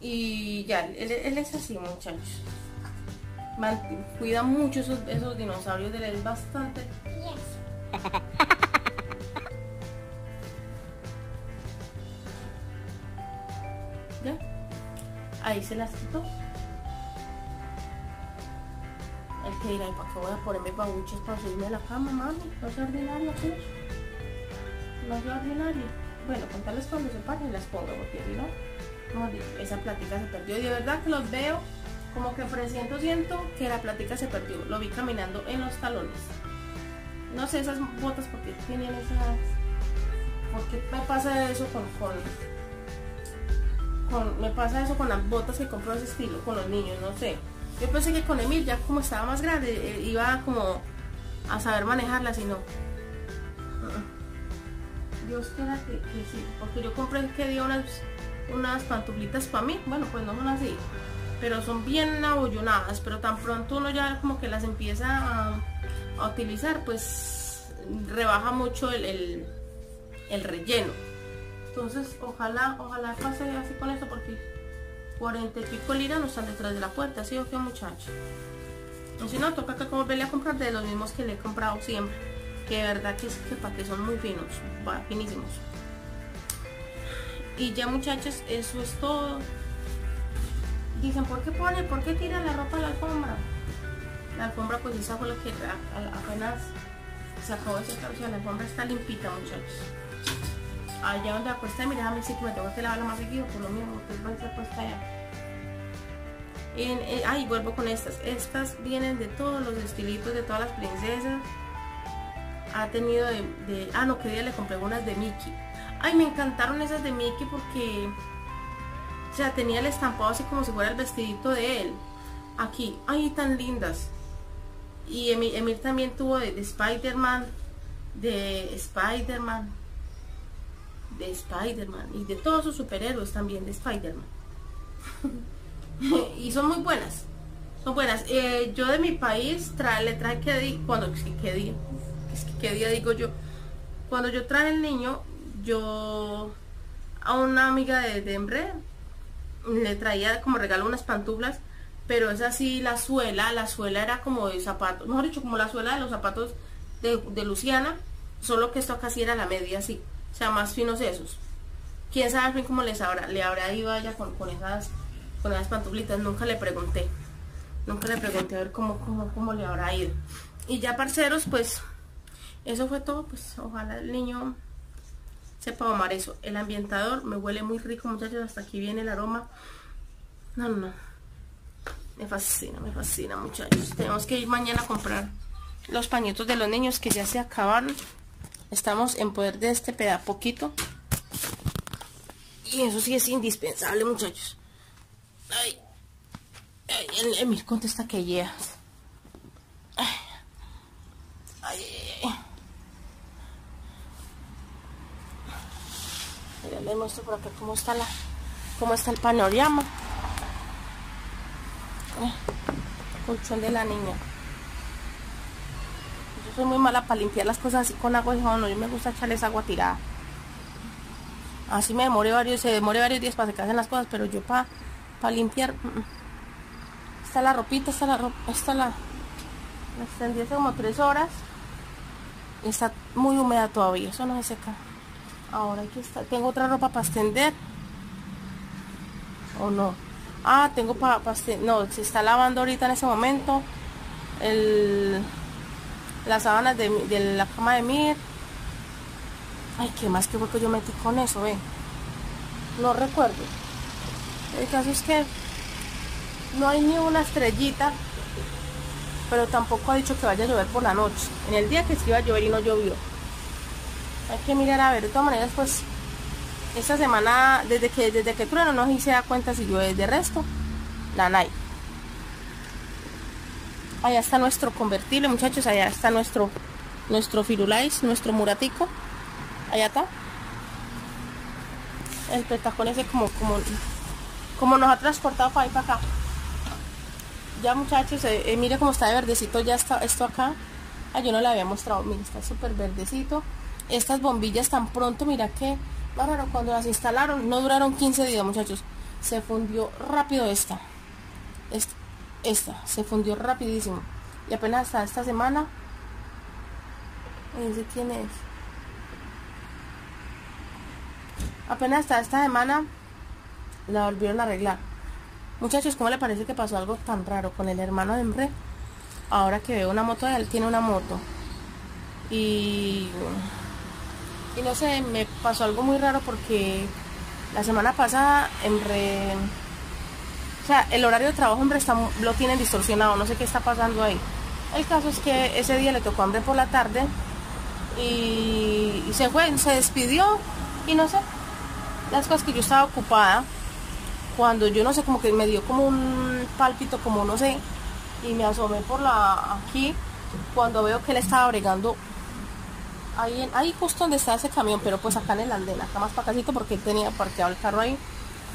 Y ya, él, es así, muchachos. Cuida mucho esos, esos dinosaurios de él, bastante. ¿Ya? Ahí se las quitó. El que dirá, ¿y para qué voy a ponerme babuches para subirme a la cama, mami? No es ordinario, ¿sí? No es ordinario. Bueno, contarles cuando se paren las pongo, porque si no, esa plática se perdió. Y de verdad que los veo como que presiento, siento que la plática se perdió. Lo vi caminando en los talones. No sé esas botas porque tienen esas... ¿Por qué me pasa eso con, con, me pasa eso con las botas que compro ese estilo, con los niños, no sé. Yo pensé que con Emil, ya como estaba más grande, eh, iba como a saber manejarlas y no. Uh-uh. Dios quiera que, que sí, porque yo compré que dio unas, unas pantuflitas para mí, bueno, pues no son así, pero son bien abollonadas, pero tan pronto uno ya como que las empieza a, utilizar, pues rebaja mucho el, el, el relleno. Entonces, ojalá, ojalá pase así con esto porque 40 y pico liras no están detrás de la puerta, ¿sí o qué muchacho? O si no, toca que volverle a comprar de los mismos que le he comprado siempre. Que de verdad que, es, que para que son muy finos, va, finísimos. Y ya muchachos, eso es todo. Dicen, ¿por qué pone, por qué tira la ropa a la alfombra? La alfombra pues esa fue la que apenas se acabó de secar, o sea, la alfombra está limpita muchachos. Allá donde acuesta mira a mí sí que me tengo que lavarla más seguido por lo mismo que va a ser puesta allá. En, eh, ay vuelvo con estas. Estas vienen de todos los estilitos de todas las princesas. Ha tenido de, de- ah no que día le compré unas de Mickey ay me encantaron esas de Mickey porque o sea tenía el estampado así como si fuera el vestidito de él aquí ay tan lindas y Emil también tuvo de, de Spider-Man de Spider-Man de Spider-Man y de todos sus superhéroes también de Spider-Man. y son muy buenas. Son buenas. Eh, yo de mi país trae, le traje que di- cuando es que qué día digo yo. Cuando yo traje el niño, yo a una amiga de Denver le traía como regalo unas pantuflas, pero es así la suela, la suela era como de zapatos, mejor dicho, como la suela de los zapatos de, de Luciana, solo que esto acá sí era la media así, o sea, más finos esos. Quién sabe al fin cómo les le habrá ido a ella con, con esas, con esas pantuflitas, nunca le pregunté. Nunca le pregunté a ver cómo, cómo, cómo le habrá ido. Y ya parceros, pues, eso fue todo, pues ojalá el niño sepa tomar eso. El ambientador me huele muy rico, muchachos, hasta aquí viene el aroma. No, no. Me fascina, me fascina, muchachos. Tenemos que ir mañana a comprar los pañitos de los niños que ya se acabaron. Estamos en poder de este pedazo poquito. Y eso sí es indispensable, muchachos. Ay, el, contesta que ya. Ay, ay, ay, ay. Mira, les muestro por acá cómo está la, cómo está el panorama. Eh, Colchón de la niña. Yo soy muy mala para limpiar las cosas así con agua y jabón. Yo me gusta echarles agua tirada. Así me demoré varios, se demore varios días para secarse las cosas, pero yo para pa limpiar. mm, mm. Está la ropita, está la está la. Extendí hace como tres horas. Está muy húmeda todavía, eso no se seca. Ahora aquí está. Tengo otra ropa para extender. ¿O no? Ah, tengo para No, se está lavando ahorita en ese momento. El, las sábanas de, de la cama de Mir. Ay, ¿qué más que que yo metí con eso, ven? No recuerdo. El caso es que no hay ni una estrellita. Pero tampoco ha dicho que vaya a llover por la noche. En el día que sí iba a llover y no llovió. Hay que mirar a ver. De todas maneras, pues esta semana, desde que desde que trueno, no se da cuenta si llueve de resto. La night. Allá está nuestro convertible, muchachos. Allá está nuestro nuestro firulais, nuestro muratico. Allá está. El petacón ese como, como, como nos ha transportado para ahí para acá. Ya muchachos, eh, eh, mire cómo está de verdecito ya está esto acá. Ah, yo no le había mostrado, mira, está súper verdecito. Estas bombillas tan pronto, mira que bárbaro, cuando las instalaron, no duraron 15 días muchachos. se fundió rápido esta. esta. Esta, se fundió rapidísimo. Y apenas hasta esta semana. Dice quién es. Apenas hasta esta semana la volvieron a arreglar. Muchachos, ¿cómo le parece que pasó algo tan raro con el hermano de Emre? Ahora que veo una moto de él, tiene una moto. Y, y no sé, me pasó algo muy raro porque la semana pasada Emre... O sea, el horario de trabajo Emre está, lo tienen distorsionado, no sé qué está pasando ahí. El caso es que ese día le tocó hambre por la tarde y, y se fue, se despidió y no sé, las cosas que yo estaba ocupada cuando yo no sé como que me dio como un pálpito como no sé y me asomé por la aquí cuando veo que él estaba bregando ahí, ahí justo donde está ese camión pero pues acá en el andén acá más para porque él tenía parqueado el carro ahí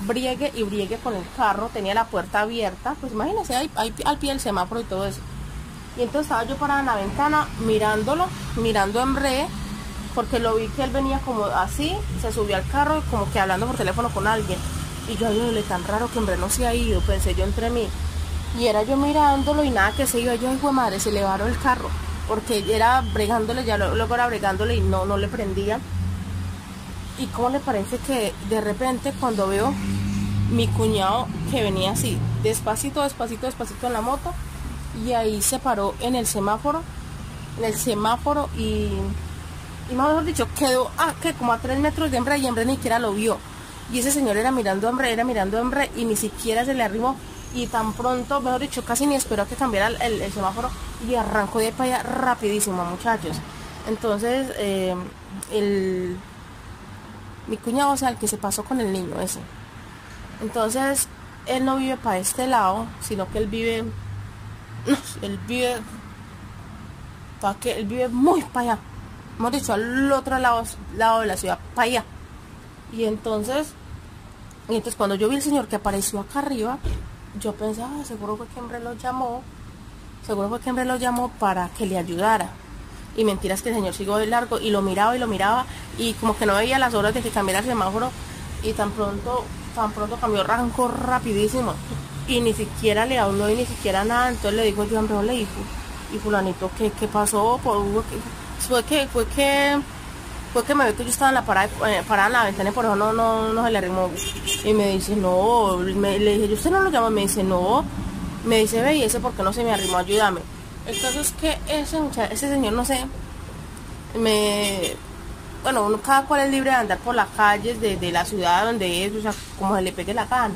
briegue y briegue con el carro tenía la puerta abierta pues imagínense ahí, ahí al pie del semáforo y todo eso y entonces estaba yo parada en la ventana mirándolo mirando en re porque lo vi que él venía como así, se subió al carro como que hablando por teléfono con alguien. Y yo, le tan raro que hombre no se ha ido, pensé yo entre mí. Y era yo mirándolo y nada que se iba, yo, hijo madre, se le varó el carro. Porque era bregándole, ya luego era bregándole y no, no le prendía. Y cómo le parece que de repente cuando veo mi cuñado que venía así, despacito, despacito, despacito en la moto, y ahí se paró en el semáforo, en el semáforo y y mejor dicho, quedó a, que como a tres metros de hembra y hembra ni siquiera lo vio. Y ese señor era mirando hombre, era mirando hombre y ni siquiera se le arrimó. Y tan pronto, mejor dicho, casi ni esperó a que cambiara el, semáforo y arrancó de para allá rapidísimo, muchachos. Entonces, eh, el, mi cuñado, o sea, el que se pasó con el niño ese. Entonces, él no vive para este lado, sino que él vive, él vive, para que él vive muy para allá hemos dicho, al otro lado, lado de la ciudad, para allá. Y entonces, y entonces cuando yo vi el señor que apareció acá arriba, yo pensaba, seguro fue que hombre lo llamó, seguro fue que hombre lo llamó para que le ayudara. Y mentiras que el señor siguió de largo y lo miraba y lo miraba y como que no veía las horas de que cambiara el semáforo y tan pronto, tan pronto cambió ranco rapidísimo y ni siquiera le habló y ni siquiera nada. Entonces le digo yo, hombre, le dijo, y fulanito, ¿qué, qué pasó? ¿Por, fue que, fue que, fue que me ve que yo estaba en la parada, eh, parada en la ventana y por eso no, no, no se le arrimó. Y me dice, no, le dije, yo usted no lo llama, me dice, no. Me dice, ve, y ese porque no se me arrimó, ayúdame. El caso es que ese ese señor, no sé, me bueno, uno, cada cual es libre de andar por las calles de, de, la ciudad donde es, o sea, como se le pegue la gana.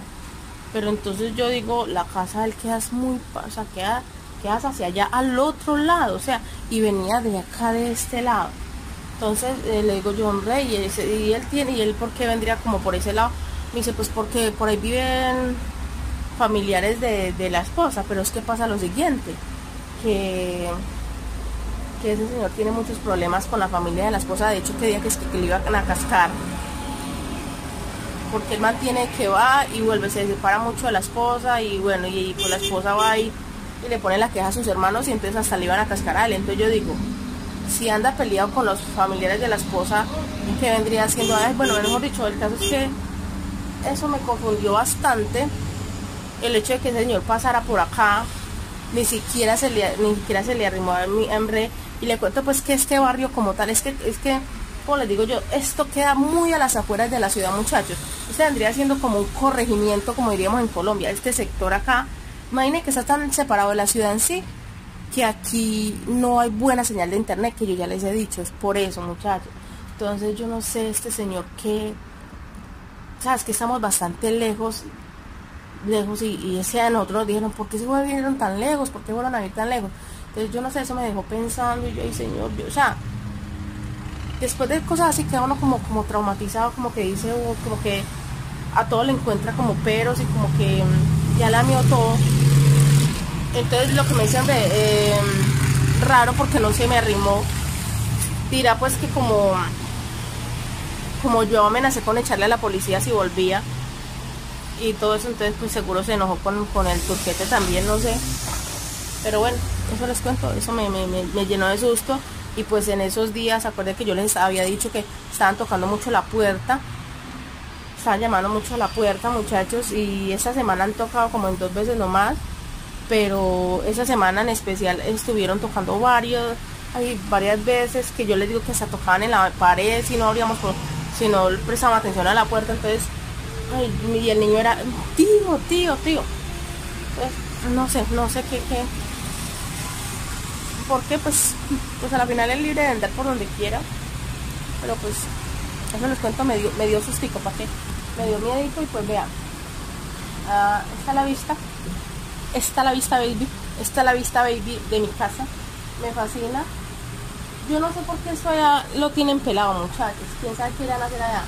Pero entonces yo digo, la casa del queda muy, o sea, queda quedas hacia allá al otro lado, o sea, y venía de acá de este lado. Entonces eh, le digo yo, hombre, y, y él tiene, y él por qué vendría como por ese lado. Me dice, pues porque por ahí viven familiares de, la esposa, pero es que pasa lo siguiente, que, que ese señor tiene muchos problemas con la familia de la esposa, de hecho que día que, que, le iban a cascar, porque él mantiene que va y vuelve, se separa mucho de la esposa y bueno, y, pues la esposa va y y le pone la queja a sus hermanos y entonces hasta le iban a cascar a él. Entonces yo digo, si anda peleado con los familiares de la esposa, que vendría haciendo? bueno, mejor dicho, el caso es que eso me confundió bastante. El hecho de que el señor pasara por acá, ni siquiera se le, ni siquiera se le arrimó a mi hambre. Y le cuento pues que este barrio como tal, es que, es que, como les digo yo, esto queda muy a las afueras de la ciudad, muchachos. Este vendría siendo como un corregimiento, como diríamos en Colombia. Este sector acá Imaginen que está tan separado de la ciudad en sí que aquí no hay buena señal de internet, que yo ya les he dicho, es por eso muchachos. Entonces yo no sé este señor que, sabes que estamos bastante lejos, lejos y, y ese a nosotros nos dijeron, ¿por qué se vinieron tan lejos? ¿Por qué fueron a vivir tan lejos? Entonces yo no sé, eso me dejó pensando y yo, ay señor, o sea, después de cosas así queda uno como, como traumatizado, como que dice, como que a todo le encuentra como peros y como que mm, ya la mió todo. Entonces lo que me dicen em, raro porque no se me arrimó. Dirá pues que como como yo amenacé con echarle a la policía si volvía y todo eso, entonces pues seguro se enojó con, el turquete también, no sé. Pero bueno, eso les cuento, eso me, me, llenó de susto. Y pues en esos días, acuérdense que yo les había dicho que estaban tocando mucho la puerta estaban llamando mucho a la puerta, muchachos, y esta semana han tocado como en dos veces nomás, pero esa semana en especial estuvieron tocando varios, hay varias veces que yo les digo que se tocaban en la pared si no abríamos, si no prestaban atención a la puerta, entonces, y el niño era, tío, tío, tío. no sé, no sé qué, qué. Porque pues, pues a la final es libre de andar por donde quiera. Pero pues, eso les cuento, me dio, me dio sustico, ¿para qué? Me dio miedito y pues vean. Ah, está la vista. Está la vista baby. Está la vista baby de mi casa. Me fascina. Yo no sé por qué esto allá lo tienen pelado, muchachos. ¿Quién sabe qué irán a hacer allá?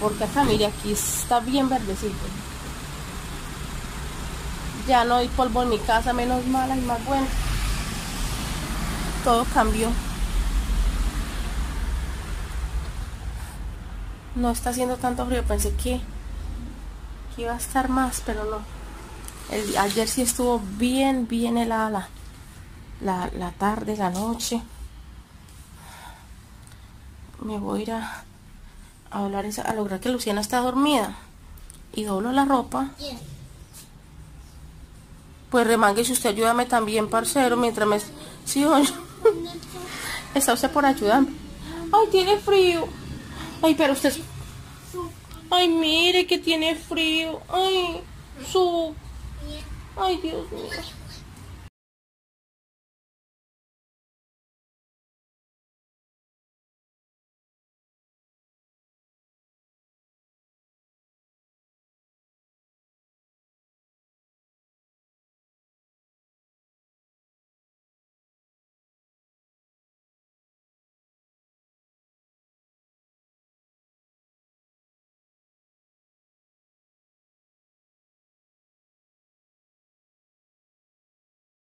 Porque acá, mire, aquí está bien verdecito. Ya no hay polvo en mi casa, menos mala y más buena. Todo cambió. No está haciendo tanto frío, pensé que, que iba a estar más, pero no. El, ayer sí estuvo bien, bien helada la, la, tarde, la noche. Me voy a ir a, a, esa, a lograr que Luciana está dormida. Y doblo la ropa. Pues remangue si usted ayúdame también, parcero, mientras me... Sí, oye. Está usted por ayudarme. Ay, tiene frío. Ay, pero usted... Ay, mire que tiene frío. Ay, su... Ay, Dios mío.